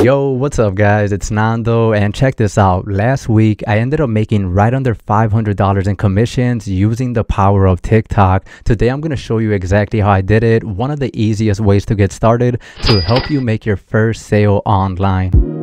Yo, what's up guys? It's Nando and check this out. Last week, I ended up making right under $500 in commissions using the power of TikTok. Today, I'm going to show you exactly how I did it. One of the easiest ways to get started to help you make your first sale online.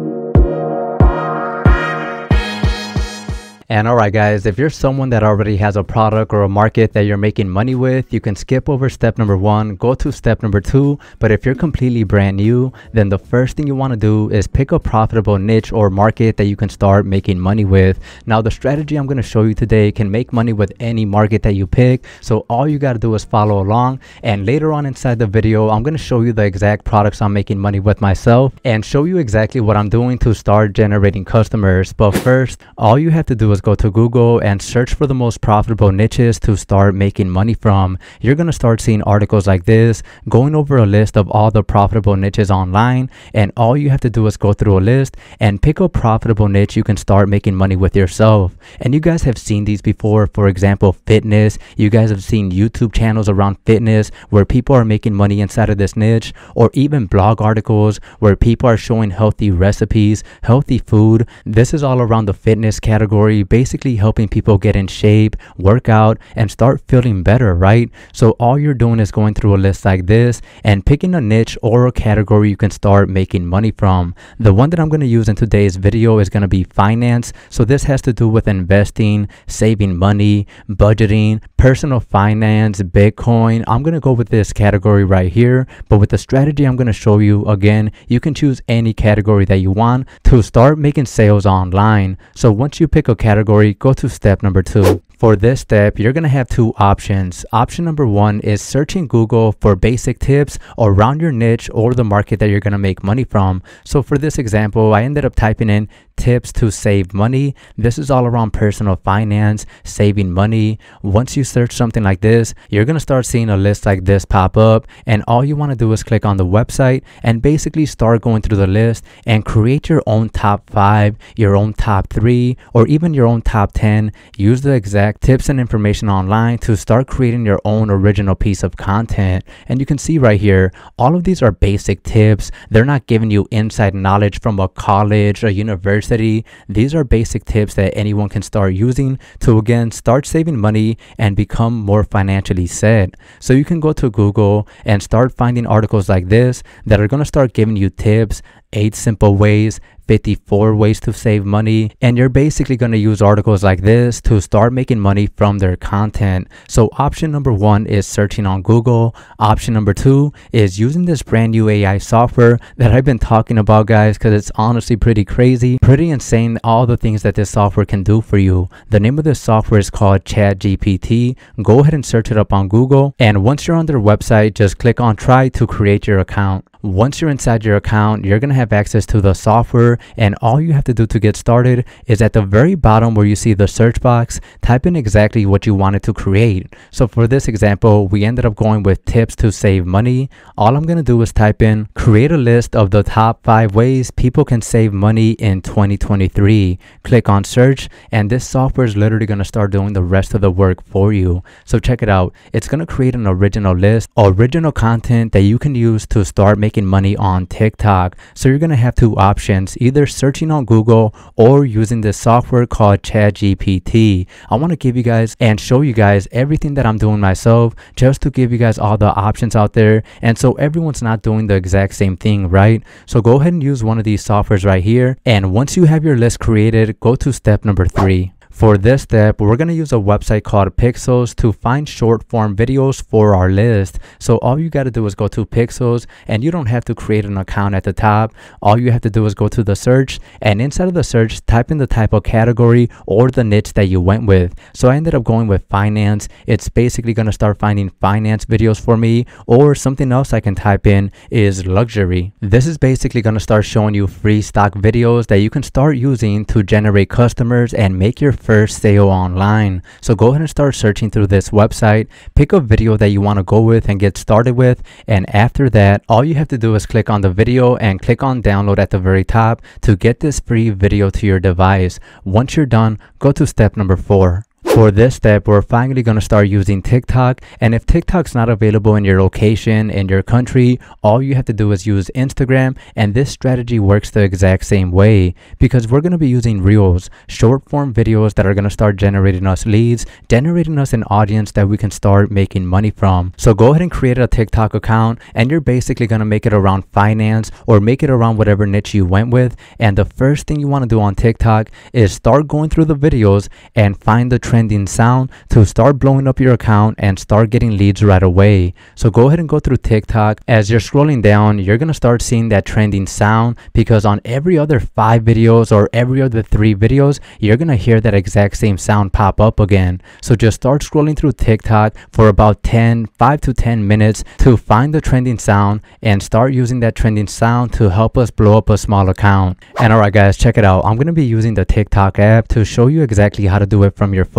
And all right, guys, if you're someone that already has a product or a market that you're making money with, you can skip over step number one, go to step number two. But if you're completely brand new, then the first thing you want to do is pick a profitable niche or market that you can start making money with. Now, the strategy I'm going to show you today can make money with any market that you pick. So all you got to do is follow along. And later on inside the video, I'm going to show you the exact products I'm making money with myself and show you exactly what I'm doing to start generating customers. But first, all you have to do is go to Google and search for the most profitable niches to start making money from. You're going to start seeing articles like this, going over a list of all the profitable niches online. And all you have to do is go through a list and pick a profitable niche you can start making money with yourself. And you guys have seen these before. For example, fitness. You guys have seen YouTube channels around fitness where people are making money inside of this niche, or even blog articles where people are showing healthy recipes, healthy food. This is all around the fitness category basically helping people get in shape, work out, and start feeling better, right? So all you're doing is going through a list like this and picking a niche or a category you can start making money from. The one that I'm going to use in today's video is going to be finance. So this has to do with investing, saving money, budgeting, personal finance, Bitcoin. I'm going to go with this category right here. But with the strategy I'm going to show you, again, you can choose any category that you want to start making sales online. So once you pick a category, category, go to step number two. For this step, you're to have two options. Option number one is searching Google for basic tips around your niche or the market that you're to make money from. So for this example, I ended up typing in tips to save money. This is all around personal finance, saving money. Once you search something like this, you're going to start seeing a list like this pop up. And all you want to do is click on the website and basically start going through the list and create your own top five, your own top three, or even your own top 10. Use the exact tips and information online to start creating your own original piece of content. And you can see right here, all of these are basic tips. They're not giving you inside knowledge from a college a university. These are basic tips that anyone can start using to again start saving money and become more financially set. So you can go to Google and start finding articles like this that are going to start giving you tips, eight simple ways 54 ways to save money. And you're basically going to use articles like this to start making money from their content. So option number one is searching on Google. Option number two is using this brand new AI software that I've been talking about guys because it's honestly pretty crazy, pretty insane all the things that this software can do for you. The name of this software is called ChatGPT. Go ahead and search it up on Google. And once you're on their website, just click on try to create your account. Once you're inside your account, you're going to have access to the software and all you have to do to get started is at the very bottom where you see the search box, type in exactly what you wanted to create. So for this example, we ended up going with tips to save money. All I'm going to do is type in create a list of the top five ways people can save money in 2023. Click on search and this software is literally going to start doing the rest of the work for you. So check it out. It's going to create an original list, original content that you can use to start making making money on TikTok. So you're going to have two options, either searching on Google or using this software called ChatGPT. I want to give you guys and show you guys everything that I'm doing myself just to give you guys all the options out there. And so everyone's not doing the exact same thing, right? So go ahead and use one of these softwares right here. And once you have your list created, go to step number three. For this step, we're going to use a website called Pexels to find short form videos for our list. So all you got to do is go to Pexels and you don't have to create an account at the top. All you have to do is go to the search and inside of the search, type in the type of category or the niche that you went with. So I ended up going with finance. It's basically going to start finding finance videos for me or something else I can type in is luxury. This is basically going to start showing you free stock videos that you can start using to generate customers and make your first sale online. So go ahead and start searching through this website, pick a video that you want to go with and get started with. And after that, all you have to do is click on the video and click on download at the very top to get this free video to your device. Once you're done, go to step number four. For this step, we're finally going to start using TikTok. And if TikTok's not available in your location, in your country, all you have to do is use Instagram. And this strategy works the exact same way because we're going to be using Reels, short form videos that are going to start generating us leads, generating us an audience that we can start making money from. So go ahead and create a TikTok account and you're basically going to make it around finance or make it around whatever niche you went with. And the first thing you want to do on TikTok is start going through the videos and find the trending sound to start blowing up your account and start getting leads right away. So go ahead and go through TikTok. As you're scrolling down, you're going to start seeing that trending sound because on every other five videos or every other three videos, you're going to hear that exact same sound pop up again. So just start scrolling through TikTok for about 10, 5 to 10 minutes to find the trending sound and start using that trending sound to help us blow up a small account. And alright guys, check it out. I'm going to be using the TikTok app to show you exactly how to do it from your phone.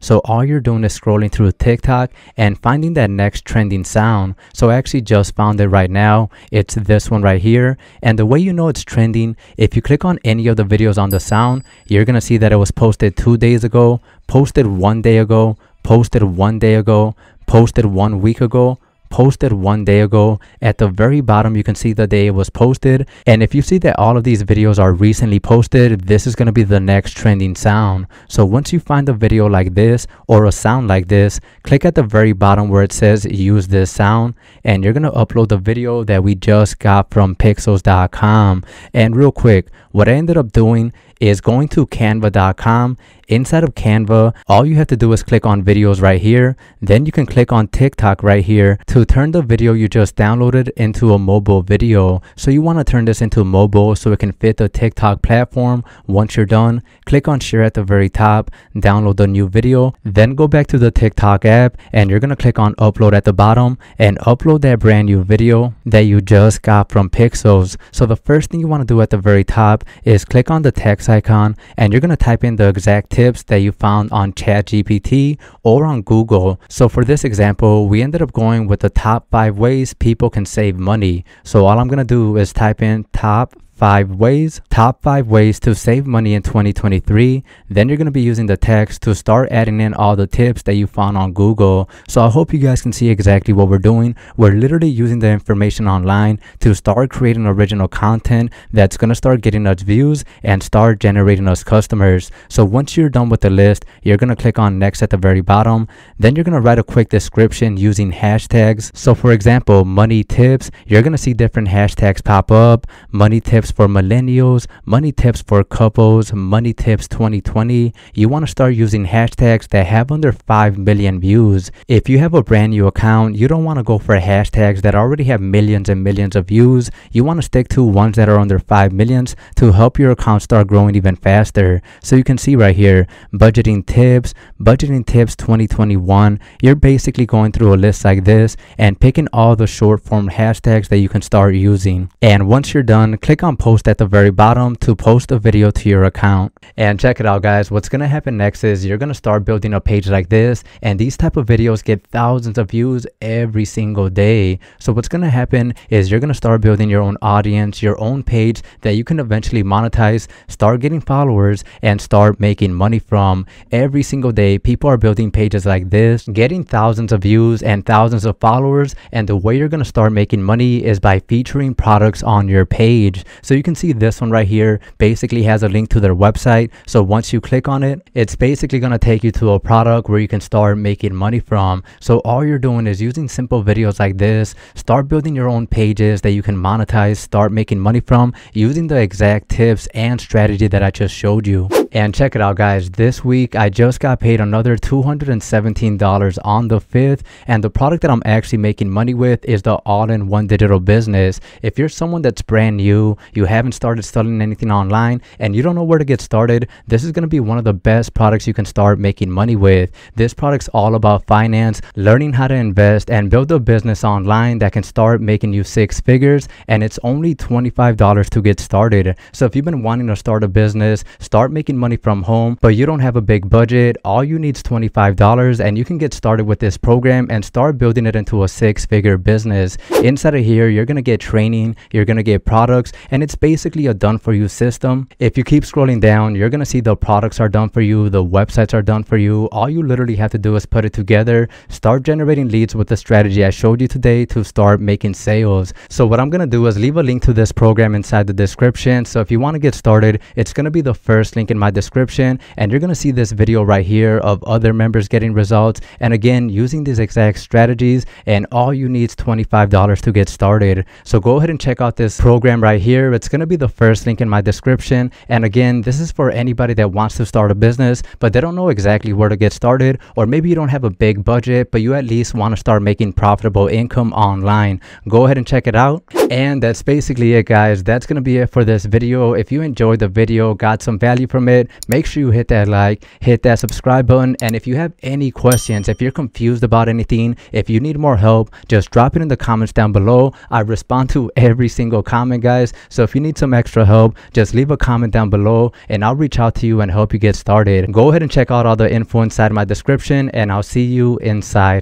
So all you're doing is scrolling through TikTok and finding that next trending sound. So I actually just found it right now. It's this one right here. And the way you know it's trending, if you click on any of the videos on the sound, you're going to see that it was posted two days ago, posted one day ago, posted one day ago, posted one week ago, posted one day ago. At the very bottom, you can see the day it was posted. And if you see that all of these videos are recently posted, this is going to be the next trending sound. So once you find a video like this or a sound like this, click at the very bottom where it says use this sound and you're going to upload the video that we just got from pexels.com. And real quick, what I ended up doing is going to canva.com. Inside of Canva, all you have to do is click on videos right here. Then you can click on TikTok right here to turn the video you just downloaded into a mobile video. So you want to turn this into mobile so it can fit the TikTok platform. Once you're done, click on share at the very top, download the new video, then go back to the TikTok app and you're going to click on upload at the bottom and upload that brand new video that you just got from Pexels. So the first thing you want to do at the very top is click on the text icon and you're going to type in the exact tips that you found on ChatGPT or on Google. So for this example, we ended up going with the top five ways people can save money. So all I'm going to do is type in top five ways, top five ways to save money in 2023. Then you're going to be using the text to start adding in all the tips that you found on Google. So I hope you guys can see exactly what we're doing. We're literally using the information online to start creating original content that's going to start getting us views and start generating us customers. So once you're done with the list, you're going to click on next at the very bottom. Then you're going to write a quick description using hashtags. So for example, money tips, you're going to see different hashtags pop up. Money tips tips for millennials, money tips for couples, money tips 2020. You want to start using hashtags that have under 5 million views. If you have a brand new account, you don't want to go for hashtags that already have millions and millions of views. You want to stick to ones that are under 5 millions to help your account start growing even faster. So you can see right here, budgeting tips, budgeting tips 2021. You're basically going through a list like this and picking all the short form hashtags that you can start using. And once you're done, click on post at the very bottom to post a video to your account. And check it out guys, what's gonna happen next is you're gonna start building a page like this and these type of videos get thousands of views every single day. So what's gonna happen is you're gonna start building your own audience, your own page that you can eventually monetize, start getting followers and start making money from. Every single day, people are building pages like this, getting thousands of views and thousands of followers. And the way you're gonna start making money is by featuring products on your page. So you can see this one right here basically has a link to their website. So once you click on it, it's basically going to take you to a product where you can start making money from. So all you're doing is using simple videos like this, start building your own pages that you can monetize, start making money from using the exact tips and strategy that I just showed you. And check it out guys, this week I just got paid another $217 on the 5th and the product that I'm actually making money with is the all-in-one digital business. If you're someone that's brand new, you haven't started studying anything online and you don't know where to get started, this is going to be one of the best products you can start making money with. This product's all about finance, learning how to invest and build a business online that can start making you six figures and it's only $25 to get started. So if you've been wanting to start a business, start making money money from home, but you don't have a big budget, all you need is $25 and you can get started with this program and start building it into a six figure business. Inside of here, you're to get training, you're to get products, and it's basically a done for you system. If you keep scrolling down, you're to see the products are done for you, the websites are done for you. All you literally have to do is put it together, start generating leads with the strategy I showed you today to start making sales. So what I'm to do is leave a link to this program inside the description. So if you want to get started, it's to be the first link in my description and you're going to see this video right here of other members getting results. And again, using these exact strategies and all you need is $25 to get started. So go ahead and check out this program right here. It's going to be the first link in my description. And again, this is for anybody that wants to start a business, but they don't know exactly where to get started, or maybe you don't have a big budget, but you at least want to start making profitable income online. Go ahead and check it out. And that's basically it, guys. That's going to be it for this video. If you enjoyed the video, got some value from it, make sure you hit that like, hit that subscribe button. And if you have any questions, if you're confused about anything, if you need more help, just drop it in the comments down below. I respond to every single comment, guys. So if you need some extra help, just leave a comment down below and I'll reach out to you and help you get started. Go ahead and check out all the info inside my description and I'll see you inside.